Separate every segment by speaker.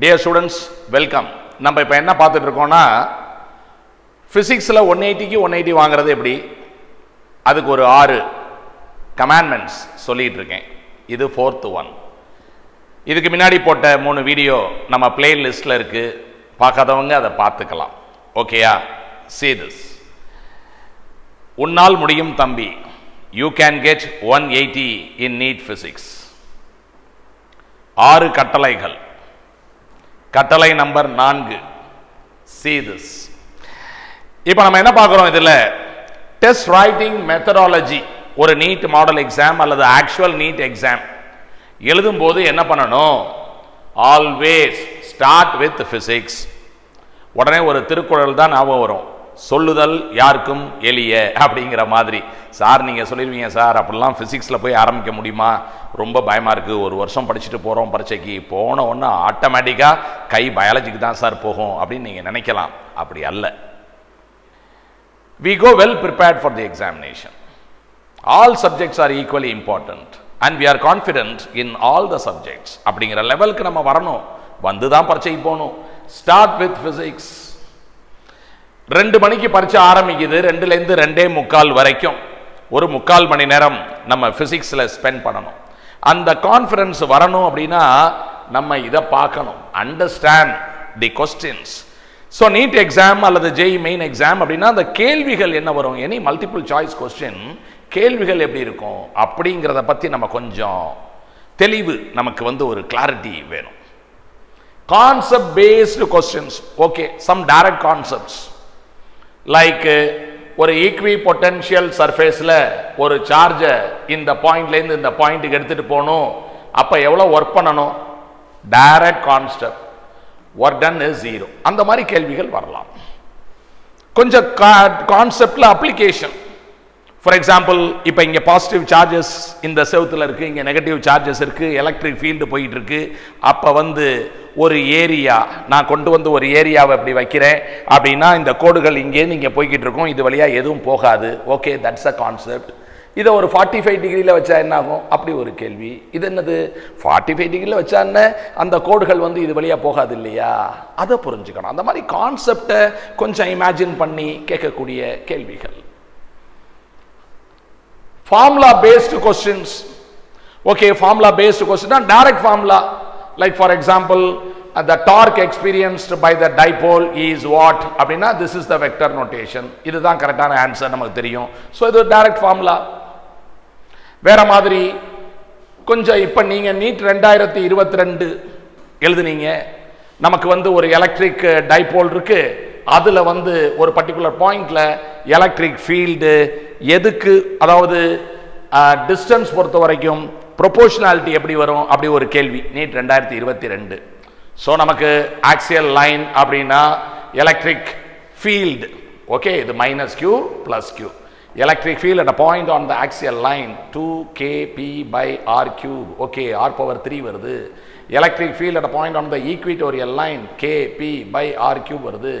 Speaker 1: Dear students welcome நம்ம இப்போ என்ன பார்த்துட்டு இருக்கோம்னா ஃபிசிக்ஸில் ஒன் எயிட்டிக்கு ஒன் எயிட்டி வாங்குறது எப்படி? அதுக்கு ஒரு ஆறு கமாண்ட்மெண்ட்ஸ் சொல்லிகிட்டு இருக்கேன். இது ஃபோர்த்து ஒன் இதுக்கு முன்னாடி போட்ட மூணு வீடியோ நம்ம பிளே லிஸ்ட்டில் இருக்குது பார்க்காதவங்க அதை பார்த்துக்கலாம். ஓகேயா சி திஸ் உன்னால் முடியும் தம்பி. You can get one eighty in NEET physics ஆறு கட்டளைகள். கட்டளை நம்பர் நான்கு. See இப்போ நம்ம என்ன பார்க்குறோம் இதில்? டெஸ்ட் ரைட்டிங் மெத்தடாலஜி ஒரு நீட் மாடல் எக்ஸாம் அல்லது ஆக்சுவல் நீட் எக்ஸாம் எழுதும்போது என்ன பண்ணணும்? ஆல்வேஸ் ஸ்டார்ட் வித் ஃபிசிக்ஸ் உடனே ஒரு திருக்குறள் தான் ஞாபகம் வரும். சொல்லுதல் யாருக்கும் எளிய அப்படிங்கிற மாதிரி. சார் நீங்கள் சொல்லிடுவீங்க சார் அப்படிலாம் ஃபிசிக்ஸில் போய் ஆரம்பிக்க முடியுமா? ரொம்ப பயமாக இருக்குது ஒரு வருஷம் படிச்சுட்டு போகிறோம் பரீட்சைக்கு. போன ஒன்று ஆட்டோமேட்டிக்காக கை பயாலஜிக்கு தான் சார் போகும் அப்படின்னு நீங்கள் நினைக்கலாம். அப்படி அல்ல. We go well prepared for the examination all subjects are equally important and we are confident in all the subjects அப்படிங்கிற லெவலுக்கு நம்ம வரணும். வந்து தான் பரீட்சைக்கு போகணும். ஸ்டார்ட் வித் பிசிக்ஸ் ரெண்டு மணிக்கு பரீட்சை ஆரம்பிக்குது ரெண்டுலேருந்து ரெண்டே முக்கால் வரைக்கும். ஒரு முக்கால் மணி நேரம் நம்ம ஃபிசிக்ஸில் ஸ்பெண்ட் பண்ணணும். அந்த கான்ஃபிடன்ஸ் வரணும் அப்படின்னா நம்ம இதை பார்க்கணும். Understand the questions so NEET exam அல்லது ஜெய் மெயின் எக்ஸாம் அப்படின்னா அந்த கேள்விகள் என்ன வரும்? எனி மல்டிபிள் சாய்ஸ் கொஸ்டின் கேள்விகள் எப்படி இருக்கும்? அப்படிங்கிறத பற்றி நம்ம கொஞ்சம் தெளிவு நமக்கு வந்து ஒரு கிளாரிட்டி வேணும். Concept based questions okay some direct concepts like ஒரு ஈக்வி பொட்டன்ஷியல் சர்ஃபேஸில் ஒரு சார்ஜை இந்த பாயிண்ட்லேருந்து இந்த பாயிண்ட்டுக்கு எடுத்துகிட்டு போகணும். அப்போ எவ்வளோ ஒர்க் பண்ணணும்? Direct concept work done is zero அந்த மாதிரி கேள்விகள் வரலாம். கொஞ்சம் கான்செப்டில் அப்ளிகேஷன் ஃபார் எக்ஸாம்பிள் இப்போ இங்கே பாசிட்டிவ் சார்ஜஸ் இந்த செவத்தில் இருக்குது இங்கே நெகட்டிவ் சார்ஜஸ் இருக்குது எலக்ட்ரிக் ஃபீல்டு போயிட்டுருக்கு அப்போ வந்து ஒரு ஏரியா நான் கொண்டு வந்து ஒரு ஏரியாவை இப்படி வைக்கிறேன். அப்படின்னா இந்த கோடுகள் இங்கே போய்கிட்டு இருக்கோம் இது வழியாக எதுவும் போகாது. ஓகே தட்ஸ் அ கான்செப்ட் இதை ஒரு ஃபார்ட்டி ஃபைவ் டிகிரியில் வச்சா என்ன ஆகும் அப்படி ஒரு கேள்வி. இது என்னது? ஃபார்ட்டி ஃபைவ் டிகிரியில் வச்சா என்ன? அந்த கோடுகள் வந்து இது வழியாக போகாது இல்லையா? அதை புரிஞ்சுக்கணும். அந்த மாதிரி கான்செப்டை கொஞ்சம் இமேஜின் பண்ணி கேட்கக்கூடிய கேள்விகள். Formula based questions okay formula based question direct formula like for example the torque experienced by the dipole is what அப்படின்னா this is the vector notation இதுதான் கரெக்டான ஆன்சர் நமக்கு தெரியும். ஸோ இது டைரக்ட் ஃபார்முலா வேற மாதிரி கொஞ்சம் இப்போ நீங்கள் நீட் ரெண்டாயிரத்தி இருபத்தி ரெண்டு எழுதுனீங்க. நமக்கு வந்து ஒரு எலக்ட்ரிக் டைபோல் இருக்குது அதில் வந்து ஒரு பர்டிகுலர் பாயிண்டில் எலக்ட்ரிக் ஃபீல்டு எதுக்கு அதாவது டிஸ்டன்ஸ் பொறுத்த வரைக்கும் ப்ரொபோஷனாலிட்டி எப்படி வரும் அப்படி ஒரு கேள்வி. நீட் ரெண்டாயிரத்தி இருபத்தி ரெண்டு. ஸோ நமக்கு ஆக்சியல் லைன் அப்படின்னா எலக்ட்ரிக் ஃபீல்டு ஓகே இது minus q plus q electric field at a point on the axial line 2 kp by r cube. Okay r power 3 வருது. Electric field at a point on the equatorial line kp by r cube வருது.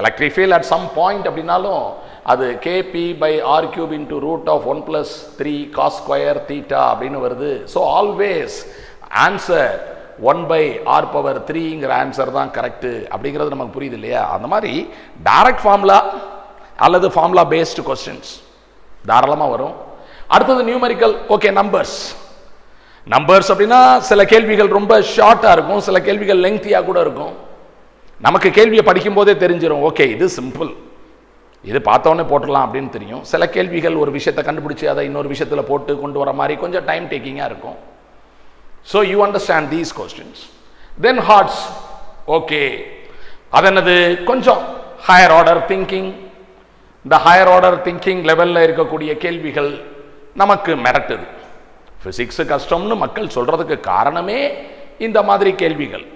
Speaker 1: Electric field at some point அப்படின்னாலும் அது kp by r cube into root of 1 plus 3 cos square theta அப்படின்னு வருது. So always answer one by r power த்ரீங்கிற answer தான் correct அப்படிங்கிறது நமக்கு புரியுது இல்லையா? அந்த மாதிரி டைரக்ட் ஃபார்முலா அல்லது ஃபார்முலா பேஸ்டு கொஸ்டின்ஸ் தாராளமாக வரும். அடுத்தது நியூமெரிக்கல் ஓகே நம்பர்ஸ் நம்பர்ஸ் அப்படின்னா சில கேள்விகள் ரொம்ப ஷார்ட்டாக இருக்கும் சில கேள்விகள் லெங்க்தியாக கூட இருக்கும். நமக்கு கேள்வியை படிக்கும்போதே தெரிஞ்சிடும் ஓகே இது சிம்பிள் இது பார்த்தோன்னே போட்டுடலாம் அப்படின்னு தெரியும். சில கேள்விகள் ஒரு விஷயத்தை கண்டுபிடிச்சி அதை இன்னொரு விஷயத்தில் போட்டு கொண்டு வர மாதிரி கொஞ்சம் டைம் டேக்கிங்காக இருக்கும். So you understand these questions then hard's okay அது என்னது? கொஞ்சம் ஹையர் ஆர்டர் திங்கிங் இந்த ஹையர் ஆர்டர் திங்கிங் லெவலில் இருக்கக்கூடிய கேள்விகள் நமக்கு மிரட்டுது. ஃபிசிக்ஸு கஷ்டம்னு மக்கள் சொல்கிறதுக்கு காரணமே இந்த மாதிரி கேள்விகள்.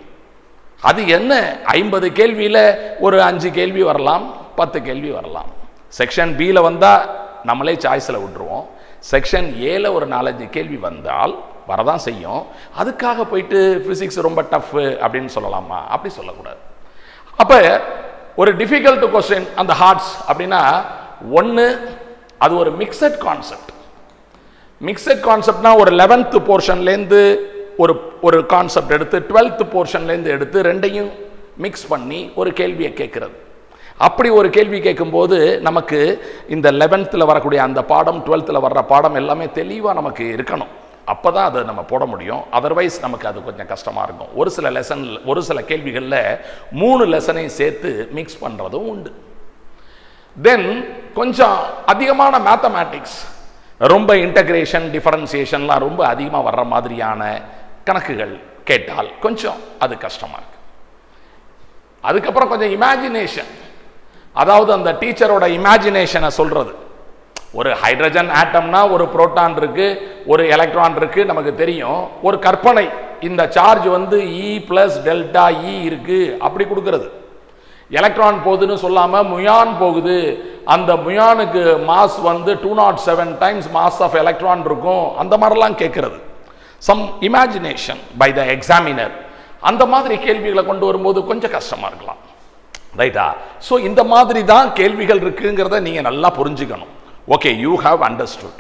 Speaker 1: அது என்ன? ஐம்பது கேள்வியில் ஒரு அஞ்சு கேள்வி வரலாம் பத்து கேள்வி வரலாம். செக்ஷன் பியில் வந்தால் நம்மளே சாய்ஸில் விட்டுருவோம். செக்ஷன் ஏல ஒரு நாலஞ்சு கேள்வி வந்தால் வரதான் செய்யும். அதுக்காக போயிட்டு ஃபிசிக்ஸ் ரொம்ப டஃப் அப்படின்னு சொல்லலாமா? அப்படி சொல்லக்கூடாது. அப்போ ஒரு டிஃபிகல்ட் கொஸ்டின் அந்த ஹார்ட்ஸ் அப்படின்னா ஒன்று அது ஒரு மிக்சட் கான்செப்ட் மிக்சட் கான்செப்ட்னா ஒரு லெவன்த்து போர்ஷன்லேருந்து ஒரு ஒரு கான்செப்ட் எடுத்து டுவெல்த் போர்ஷன்லேருந்து எடுத்து ரெண்டையும் மிக்ஸ் பண்ணி ஒரு கேள்வியை கேட்குறது. அப்படி ஒரு கேள்வி கேட்கும்போது நமக்கு இந்த லெவன்த்தில் வரக்கூடிய அந்த பாடம் டுவெல்த்தில் வர்ற பாடம் எல்லாமே தெளிவாக நமக்கு இருக்கணும். அப்போ தான் அதை நம்ம போட முடியும். அதர்வைஸ் நமக்கு அது கொஞ்சம் கஷ்டமாக இருக்கும். ஒரு சில லெசன் ஒரு சில கேள்விகளில் மூணு லெசனையும் சேர்த்து மிக்ஸ் பண்ணுறதும் உண்டு. தென் கொஞ்சம் அதிகமான மேத்தமேட்டிக்ஸ் ரொம்ப இன்டகிரேஷன் டிஃபரன்சியேஷன்லாம் ரொம்ப அதிகமாக வர்ற மாதிரியான கணக்குகள் கேட்டால் கொஞ்சம் அது கஷ்டமாக இருக்கு. அதுக்கப்புறம் கொஞ்சம் இமேஜினேஷன் அதாவது அந்த டீச்சரோட இமேஜினேஷனை சொல்கிறது ஒரு ஹைட்ரஜன் ஆட்டம்னா ஒரு புரோட்டான் இருக்கு ஒரு எலக்ட்ரான் இருக்கு நமக்கு தெரியும். ஒரு கற்பனை இந்த சார்ஜ் வந்து இ பிளஸ் டெல்டா இ இருக்கு அப்படி கொடுக்கறது. எலக்ட்ரான் போகுதுன்னு சொல்லாமல் முயான் போகுது. அந்த முயானுக்கு மாஸ் வந்து two nought seven times mass of electron இருக்கும். அந்த மாதிரிலாம் கேட்குறது. Some imagination by the examiner அந்த மாதிரி கேள்விகளை கொண்டு வரும்போது கொஞ்சம் கஷ்டமாக இருக்கலாம். ரைட்டா ஸோ இந்த மாதிரி தான் கேள்விகள் இருக்குங்கிறத நீங்கள் நல்லா புரிஞ்சுக்கணும். Okay you have understood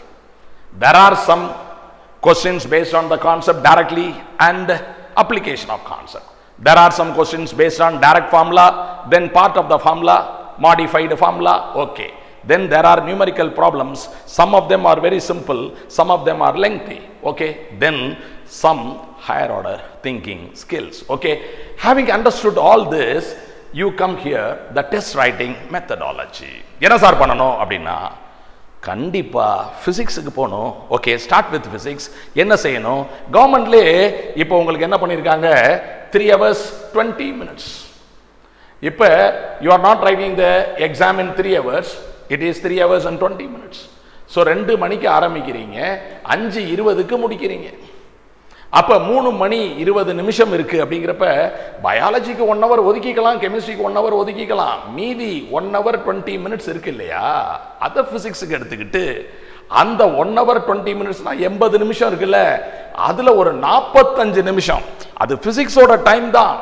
Speaker 1: there are some questions based on the concept directly and application of concept there are some questions based on direct formula then part of the formula modified formula okay then there are numerical problems some of them are very simple some of them are lengthy okay then some higher order thinking skills okay having understood all this you come here the test writing methodology என்ன sir பண்ணணும் அப்படின்னா கண்டிப்பா பிசிக்ஸுக்கு போகணும் okay start with physics என்ன செய்யணும் கவர்மெண்ட்லேயே இப்போ உங்களுக்கு என்ன பண்ணியிருக்காங்க த்ரீ ஹவர்ஸ் டுவெண்ட்டி மினிட்ஸ் இப்போ you are not writing the exam in three hours it is three hours and twenty minutes so ரெண்டு மணிக்கு ஆரம்பிக்கிறீங்க அஞ்சு இருபதுக்கு முடிக்கிறீங்க. அப்போ மூணு மணி இருபது நிமிஷம் இருக்குது அப்படிங்கிறப்ப பயாலஜிக்கு ஒன் ஹவர் ஒதுக்கிக்கலாம் கெமிஸ்ட்ரிக்கு ஒன் ஹவர் ஒதுக்கிக்கலாம். மீதி ஒன் ஹவர் டுவெண்ட்டி மினிட்ஸ் இருக்கு இல்லையா? அதை ஃபிசிக்ஸுக்கு எடுத்துக்கிட்டு அந்த ஒன் ஹவர் டுவெண்ட்டி மினிட்ஸ்னால் எண்பது நிமிஷம் இருக்குல்ல அதில் ஒரு நாற்பத்தஞ்சு நிமிஷம். அது ஃபிசிக்ஸோட டைம் தான்.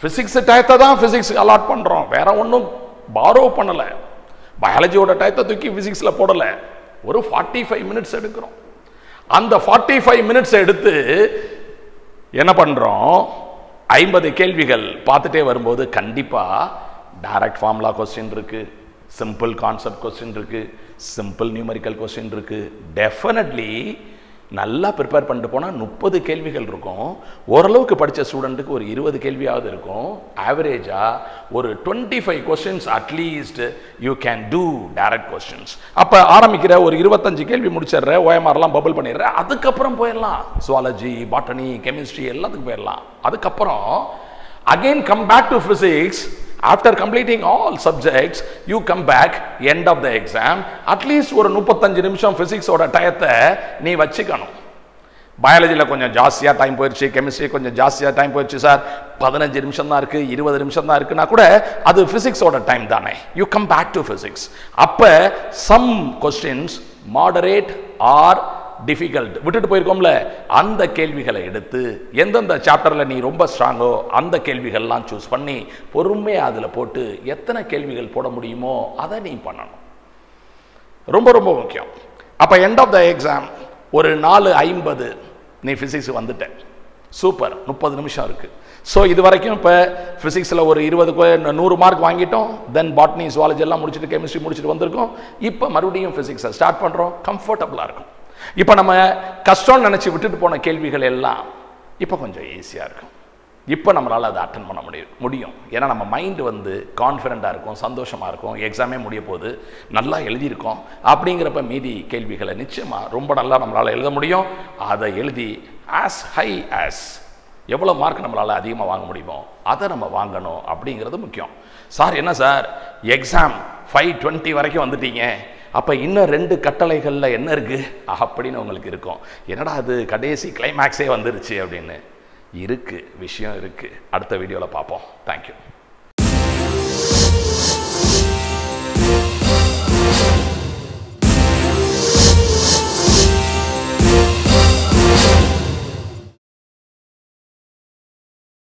Speaker 1: ஃபிசிக்ஸ் டயத்தை தான் ஃபிசிக்ஸ் அலாட் பண்ணுறோம் வேற ஒன்றும் பாரோ பண்ணலை. பயாலஜியோட டயத்தை தூக்கி ஃபிசிக்ஸில் போடலை. ஒரு ஃபார்ட்டி ஃபைவ் மினிட்ஸ் எடுக்கிறோம். அந்த ஃபார்ட்டி ஃபைவ் மினிட்ஸ் எடுத்து என்ன பண்ணுறோம் ஐம்பது கேள்விகள் பார்த்துட்டே வரும்போது கண்டிப்பாக டைரக்ட் ஃபார்முலா கொஸ்டின் இருக்குது சிம்பிள் கான்செப்ட் கொஸ்டின் இருக்குது சிம்பிள் நியூமரிக்கல் கொஸ்டின் இருக்குது டெஃபினெட்லி நல்லா ப்ரிப்பேர் பண்ணிட்டு போனால் முப்பது கேள்விகள் இருக்கும். ஓரளவுக்கு படித்த ஸ்டூடெண்ட்டுக்கு ஒரு இருபது கேள்வியாவது இருக்கும். ஆவரேஜாக ஒரு twenty five questions at least you can do direct questions அப்போ ஆரம்பிக்கிற ஒரு இருபத்தஞ்சு கேள்வி முடிச்சிடுற ஓஎம்ஆர்லாம் பபுள் பண்ணிடுற அதுக்கப்புறம் போயிடலாம். சுவாலஜி பாட்டனி கெமிஸ்ட்ரி எல்லாத்துக்கும் போயிடலாம். அதுக்கப்புறம் again come back to physics after completing all subjects you come back end of the exam at least ஒரு முப்பத்தஞ்சு நிமிஷம் ஃபிசிக்ஸோட டயத்தை நீ வச்சுக்கணும். பயாலஜியில் கொஞ்சம் ஜாஸ்தியாக டைம் போயிடுச்சு கெமிஸ்ட்ரி கொஞ்சம் ஜாஸ்தியாக டைம் போயிடுச்சு சார் பதினஞ்சு நிமிஷம் தான் இருக்குது இருபது நிமிஷம் தான் இருக்குன்னா கூட அது ஃபிசிக்ஸோட டைம் தானே. You come back to physics அப்போ some questions moderate or difficult விட்டுட்டு போயிருக்கோம்ல. அந்த கேள்விகளை எடுத்து எந்தெந்த சாப்டரில் நீ ரொம்ப ஸ்ட்ராங்கோ அந்த கேள்விகள்லாம் சூஸ் பண்ணி பொறுமையாக அதில் போட்டு எத்தனை கேள்விகள் போட முடியுமோ அதை நீ பண்ணணும். ரொம்ப ரொம்ப முக்கியம். அப்போ எண்ட் ஆஃப் த எக்ஸாம் ஒரு நாலு ஐம்பது நீ ஃபிசிக்ஸ் வந்துட்ட. சூப்பர் முப்பது நிமிஷம் இருக்குது ஸோ இது வரைக்கும் இப்போ ஃபிசிக்ஸில் ஒரு இருபது நூறு மார்க் வாங்கிட்டோம். தென் பாட்னி சுவாலஜி எல்லாம் முடிச்சுட்டு கெமிஸ்ட்ரி முடிச்சுட்டு வந்திருக்கோம். இப்போ மறுபடியும் ஃபிசிக்ஸை ஸ்டார்ட் பண்ணுறோம் கம்ஃபர்டபுளாக இருக்கும். இப்போ நம்ம கஷ்டம்னு நினச்சி விட்டுட்டு போன கேள்விகள் எல்லாம் இப்போ கொஞ்சம் ஈஸியாக இருக்கும். இப்போ நம்மளால் அதை அட்டன் பண்ண முடியும் முடியும். ஏன்னா நம்ம மைண்டு வந்து கான்ஃபிடண்ட்டாக இருக்கும் சந்தோஷமாக இருக்கும். எக்ஸாமே முடிய போது நல்லா எழுதியிருக்கோம் அப்படிங்கிறப்ப மீதி கேள்விகளை நிச்சயமாக ரொம்ப நல்லா நம்மளால் எழுத முடியும். அதை எழுதி ஆஸ் ஹை ஆஸ் எவ்வளோ மார்க் நம்மளால் அதிகமாக வாங்க முடியுமோ அதை நம்ம வாங்கணும் அப்படிங்கிறது முக்கியம். சார் என்ன சார்? எக்ஸாம் ஃபைவ் டுவெண்ட்டி வரைக்கும் வந்துட்டீங்க. அப்போ இன்னும் ரெண்டு கட்டளைகளில் என்ன இருக்குது அப்படின்னு உங்களுக்கு இருக்கும். என்னடா அது கடைசி கிளைமேக்ஸே வந்துருச்சு அப்படின்னு. இருக்குது விஷயம் இருக்குது அடுத்த வீடியோவில் பார்ப்போம். தேங்க்யூ